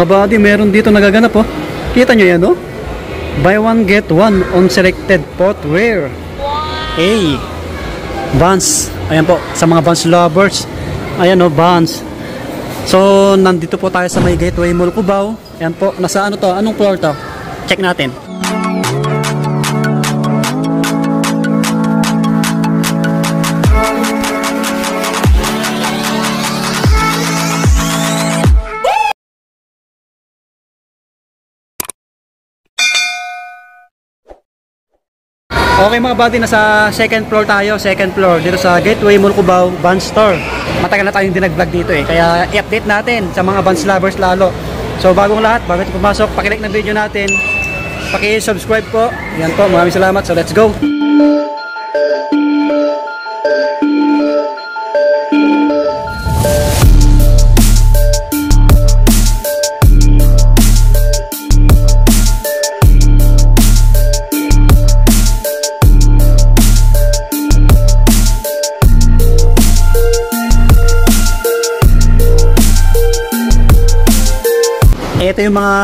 Mga buddy, meron dito nagaganap oh. Kita nyo yan oh. Buy one get one on selected footwear. Hey. Vans. Ayan po, sa mga Vans lovers. Ayan oh, Vans. So, nandito po tayo sa may Gateway Mall Cubao. Ayan po, nasa ano to? Anong floor to? Check natin. Okay mga buddy, nasa second floor tayo, second floor dito sa Gateway Mall Cubao Vans Store. Matagal na tayong dinag-vlog dito eh, kaya i-update natin sa mga Vans lovers lalo. So bagong lahat, bago ito pumasok, pakilike ng video natin, paki-subscribe po. Yan po, maraming salamat. So let's go! Ito yung mga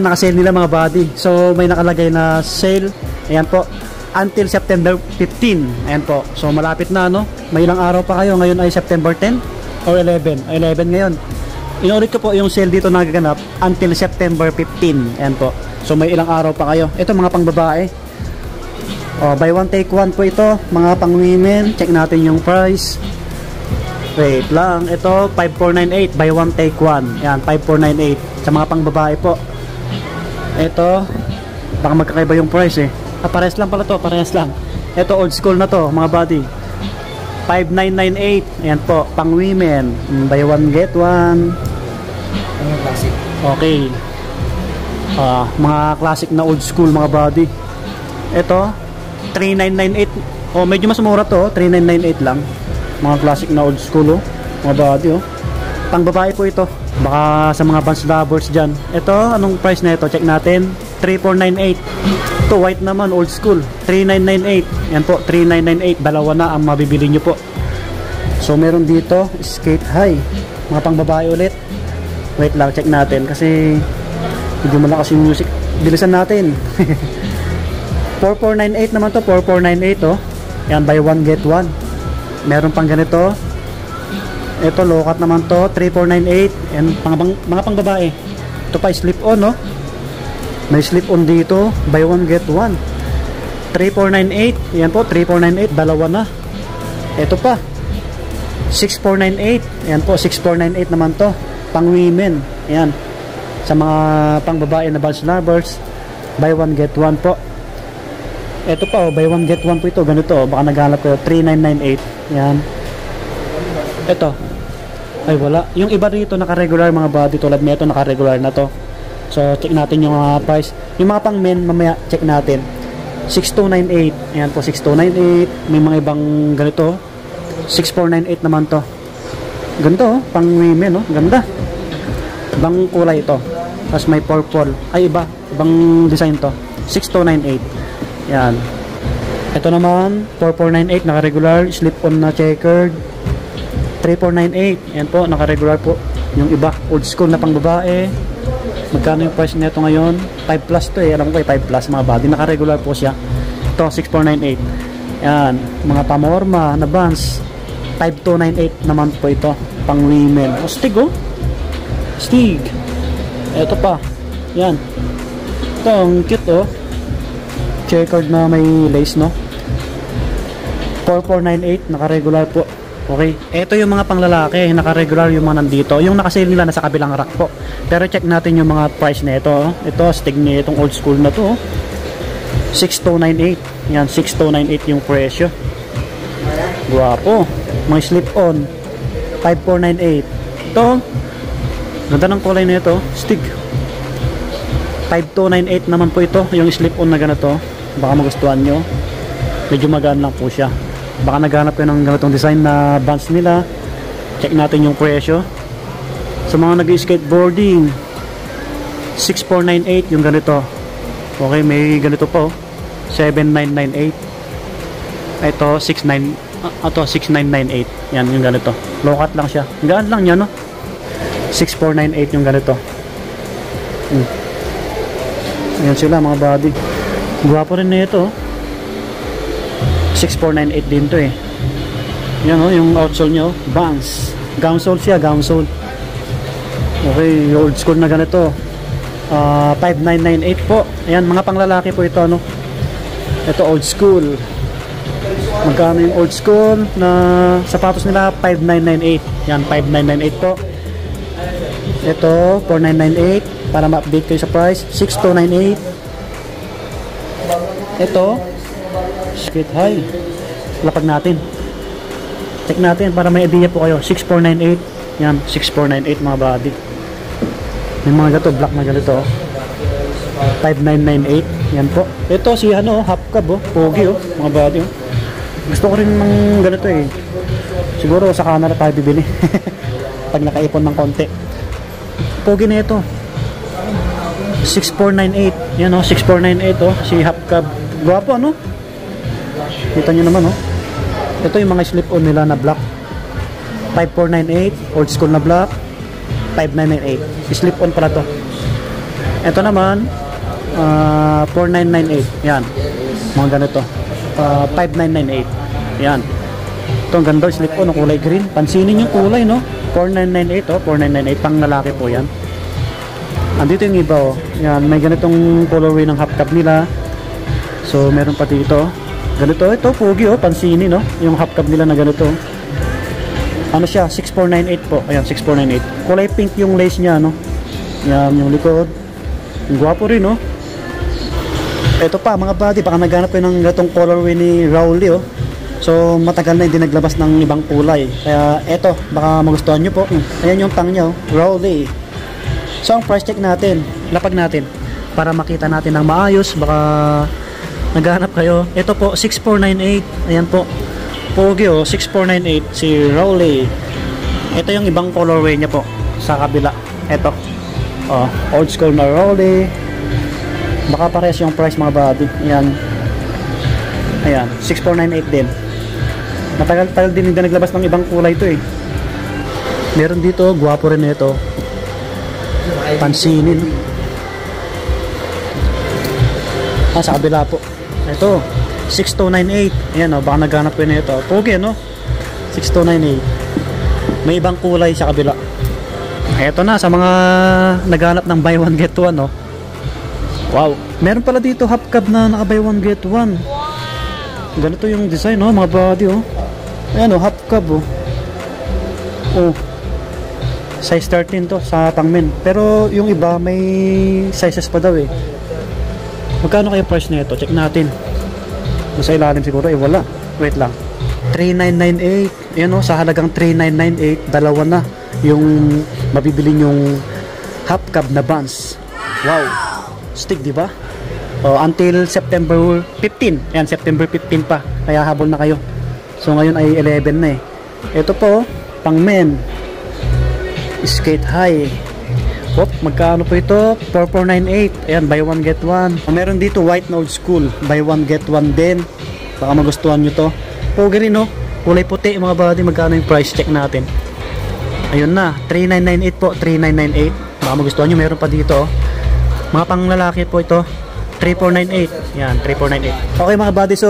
naka-sale nila mga body. So may nakalagay na sale. Ayan po. Until September 15. Ayan po. So malapit na no. May ilang araw pa kayo. Ngayon ay September 10 or 11. 11 ngayon. Inulit ko po yung sale dito nagaganap until September 15. Ayan po. So may ilang araw pa kayo. Ito mga pang babae. Oh, buy one take one po ito. Mga pang women. Check natin yung price. Wait lang. Ito, 5498. Buy one, take one. Yan, 5498. Sa mga pang babae po. Ito, baka magkakaiba yung price eh. Ah, parehas lang pala to. Parehas lang. Ito, old school na to, mga body. 5998. Ayan po, pang women. Mm, Buy one, get one. Ano? Okay. Ah, mga classic na old school mga body. Ito, 3998. Oh, medyo mas mura to, 3998 lang. Mga classic na old school oh. Mga body oh. Pang babae po ito. Baka sa mga Vans lovers diyan. Ito, anong price na ito? Check natin. 3498. Ito white naman, old school. 3998. Yan po, 3998. Dalawa na ang mabibili nyo po. So meron dito, skate high. Mga pang babae ulit. Wait lang, check natin kasi mo malakas yung music. Bilisan natin. 4498 naman to, 4498 oh. Yan, buy one get one. Meron pang ganito. Ito, lokat naman to, 3498. Yan, mga, bang, mga pang babae. Ito pa, slip on oh. May slip on dito, buy one get one. 3498. Yan po, 3498, dalawa na. Ito pa. 6498. Yan po, 6498 naman to. Pang women. Yan. Sa mga pang babae na Vans lovers, buy one get one po. Ito pa, oh, buy one get one po ito. Ganito, oh, baka naghanap kayo. 3998. Yan. Ito. Ay, wala. Yung iba rito, naka-regular mga body. Tulad nito, naka-regular na to. So, check natin yung mga price. Yung mga pang men, mamaya, check natin. 6298. Ayan po, 6298. May mga ibang ganito. 6498 naman to. Ganito, oh, pang women, oh. Ganda. Ibang kulay ito. Tapos may purple. Ay, iba. Ibang design to. 6298. Yan. Ito naman, 4498, naka-regular, slip-on na checkered. 3498, yan po, naka-regular po. Yung iba, old school na pang babae. Magkano yung price nito ngayon? 5 plus to eh, alam ko eh, 5 plus mga body. Naka-regular po siya. Ito, 6498. Yan, mga pamorma na bands. 5298 naman po ito, pang women. O, stig oh. Stig. Ito pa. Yan. Ito, ang cute oh checkered na may lace no? 4498 naka-regular po. Okay ito yung mga panglalaki naka-regular yung mga nandito. Yung naka-sale nila nasa kabilang rack po. Pero check natin yung mga price na ito oh. ito stig niya itong old school na to oh. 6298 yan 6298 yung presyo. Guwapo may slip on. 5498 ito ganda ng kulay na ito stig 5298 naman po ito yung slip on na ganito baka magustuhan nyo. Medyo magaan lang po siya. Baka naghanap kayo ng ganitong design na bands nila. Check natin yung presyo. Sa mga nag skateboarding 6498 yung ganito. Okay may ganito po. 7998 ito 69 uh, ito 6998 yan yung ganito. Low cut lang siya. Gaan lang yan no? 6498 yung ganito. Hmm. Ayan sila mga body. Gwapo rin na ito. oh. 6498 din to eh. Yan oh, yung outsole niya oh. Vans. Gown sole siya, gown sole. Okay, old school na ganito. Ah, 5998 po. Ayan, mga panglalaki po ito ano. Ito old school. Magkano yung old school na sapatos nila 5998. Yan 5998 po. Ito 4998 para ma-update kayo sa price 6298. Ito skate high. Lapag natin. Check natin para may idea po kayo. 6498. Yan 6498 mga body. May mga gato black na ganito. oh. 5998 yan po ito si ano half cab oh pogi oh mga body oh gusto ko rin ng ganito eh siguro sa Canada tayo bibili pag nakaipon ng konti pogi na ito 6498 yan oh 6498 oh si half cab gwapo ano kita nyo naman oh ito yung mga slip on nila na black. 5498 old school na black. 5998 slip on pala to. Ito naman ah, 4998 yan. Mga ganito. Ah, 5998 yan. Ito ang ganda slip on ang kulay green. Pansinin yung kulay no? 4998 oh. 4998 pang lalaki po yan. Andito yung iba oh. Yan. May ganitong colorway ng half cup nila so meron pa dito. Ganito ito pogi oh pansinin no? Yung half nila na ganito. Ano siya? 6498 po. Ayan 6498 kulay pink yung lace niya no? Yan yung likod. Ang gwapo rin no? Ito pa mga buddy baka naghanap kayo ng gatong colorway ni Rowley oh. So matagal na hindi naglabas ng ibang kulay. Kaya eto baka magustuhan nyo po. Ayan yung tang niya oh. Rowley so ang price check natin lapag natin para makita natin ng maayos baka naghanap kayo. Ito po 6498 ayan po. Pogi oh 6498 si Rowley ito yung ibang colorway niya po sa kabila. Ito. Oh, old school na Rowley baka parehas yung price mga buddy. Ayan. Ayan 6498 din. Matagal-tagal din hindi naglabas ng ibang kulay ito eh. Meron dito guwapo rin ito. Pansinin. Ah sa kabila po ito 6298 ayan o baka naghanap ko na ito pogi no 6298 may ibang kulay sa kabila. Ito na sa mga naghanap ng buy one get one no wow. Meron pala dito half cab na naka buy one get one. Ganito yung design no mga body oh. Ayan o half cab oh. Oh. Size 13 to sa pangmen pero yung iba may sizes pa daw eh magkano kaya price na ito? Check natin. Nasa ilalim siguro. Eh wala. Wait lang. 3998 yan o sa halagang 3998 dalawa na yung mabibili yung half cab na buns wow. Stick di ba? Oh, until September 15 yan September 15 pa. Kaya habol na kayo. So ngayon ay 11 na eh. Ito po pang men. Skate high Hop, magkano po ito? 4498. Ayan, buy one get one. Meron dito white na old school. Buy one get one din. Baka magustuhan nyo to. Pogi rin no? Kulay puti mga buddy. Magkano yung price check natin? Ayun na. 3998 po. 3998. Baka magustuhan nyo. Meron pa dito. oh. Mga pang lalaki po ito. 3498. Yan, 3498. Okay mga buddy, so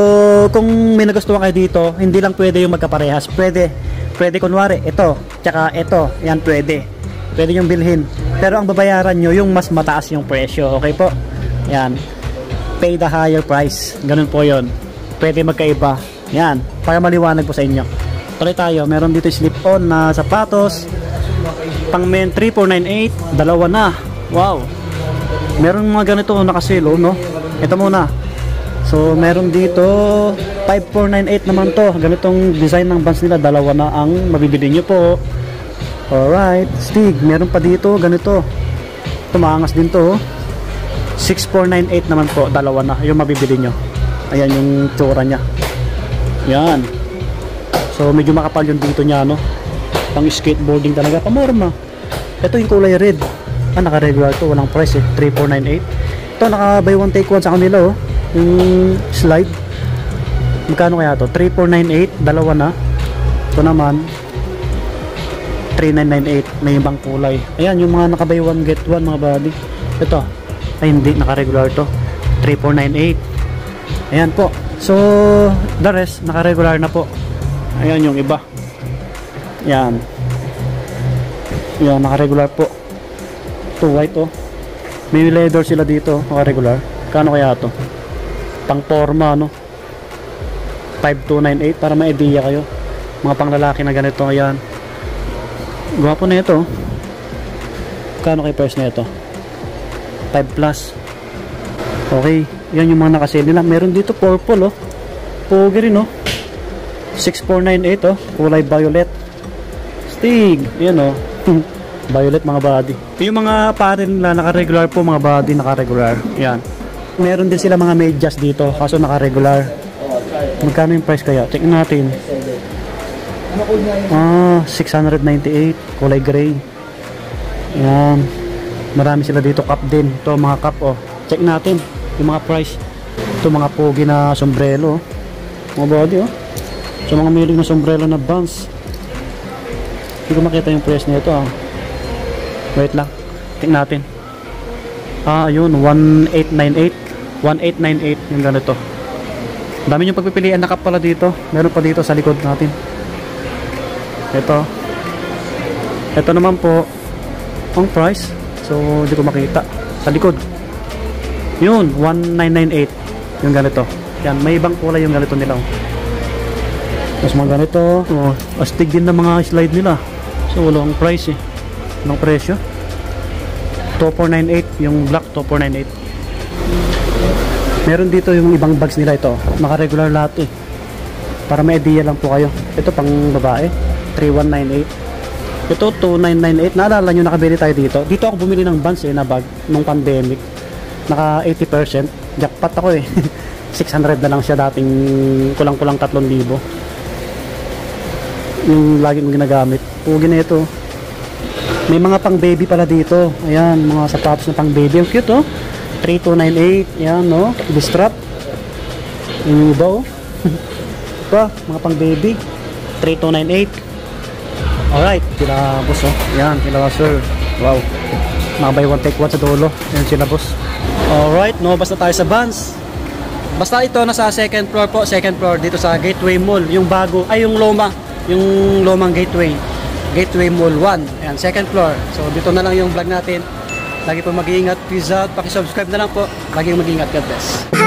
kung may nagustuhan kayo dito, hindi lang pwede yung magkaparehas. Pwede. Pwede kunwari, ito, tsaka ito. Yan, pwede. Pwede yung bilhin. Pero ang babayaran nyo, yung mas mataas yung presyo. Okay po? Yan. Pay the higher price. Ganun po yon. Pwede magkaiba. Yan. Para maliwanag po sa inyo. Tuloy tayo. Meron dito slip-on na sapatos. Pang men 3498. Dalawa na. Wow. Meron mga ganito nakasilo, no? Ito muna. So, meron dito 5498 naman to. Ganitong design ng bands nila. Dalawa na ang mabibili nyo po. Alright. Stig. Meron pa dito. Ganito. Tumangas din to. oh. 6498 naman po. Dalawa na. Yung mabibili nyo. Ayan yung tsura niya. Yan. So, medyo makapal yung dito niya, no? Pang skateboarding talaga. Pamorma. Ito yung kulay red. Ah, naka-regular to. Walang price eh. 3498. Ito, naka buy one take one sa kanila, oh. Yung slide. Magkano kaya to? 3498. Dalawa na. Ito naman. 3998. May ibang kulay. Ayan, yung mga naka buy one get one, mga buddy. Ito. Ay, hindi. Naka-regular to. 3498. Ayan po. So, the rest, naka-regular na po. Ayan yung iba. Yan. Yan, naka-regular po. Ito, white oh. May leather sila dito, naka-regular. Kano kaya to? Pang forma, no? 5298 para may idea kayo. Mga panglalaki na ganito, ayan. Gwapo na ito. Kano kay price na ito? 5 plus. Okay, yan yung mga nakasale nila. Meron dito purple, oh. Pogi rin, oh. 6498, oh. Kulay violet. Stig. Yan, oh. violet mga body. Yung mga pare nila naka-regular po mga body naka-regular. Yan. Meron din sila mga medyas dito kaso naka-regular. Magkano yung price kaya? Check natin. Ano ko niya yun? Ah, 698 kulay gray. Yan. Marami sila dito cup din. Ito mga cup oh. Check natin yung mga price. Ito mga pogi na sombrero. Mga body oh. So mga milig na sombrero na bands. Hindi ko makita yung price nito ah. Wait lang. Check natin. Ah, ayun. 1898. 1898 yung ganito. Dami yung pagpipilian na cup pala dito. Meron pa dito sa likod natin. Ito. Ito naman po ang price. So, hindi ko makita. Sa likod. Yun, 1998. Yung ganito. Yan, may ibang kulay yung ganito nila. oh. Tapos mga ganito. Oh, astig din ng mga slide nila. So, walang price eh. Walang presyo. 2498. Yung black, 2498. Meron dito yung ibang bags nila ito. Naka-regular lahat eh. Para may idea lang po kayo. Ito pang babae. 3198. Ito 2998. Naalala nyo nakabili tayo dito. Dito ako bumili ng Vans eh na bag nung pandemic. Naka 80%. Jackpot ako eh. 600 na lang siya dating kulang-kulang 3,000. Yung lagi kong ginagamit. Pugi na ito. May mga pang baby pala dito. Ayan, mga sapatos na pang baby. Ang cute oh. 3298. Ayan no. Distrap. Yung iba oh. Ito, mga pang baby. 3298. Alright, sila boss oh. Yan, sila sir. Wow. Buy one take one sa dulo. Yan sila boss. Alright, lumabas na tayo sa Vans. Basta ito nasa second floor po, second floor dito sa Gateway Mall, yung bago, ay yung loma, yung lomang Gateway. Gateway Mall 1. Ayan, second floor. So dito na lang yung vlog natin. Lagi po mag-iingat. Peace out. Paki-subscribe na lang po. Lagi mag-iingat. God bless.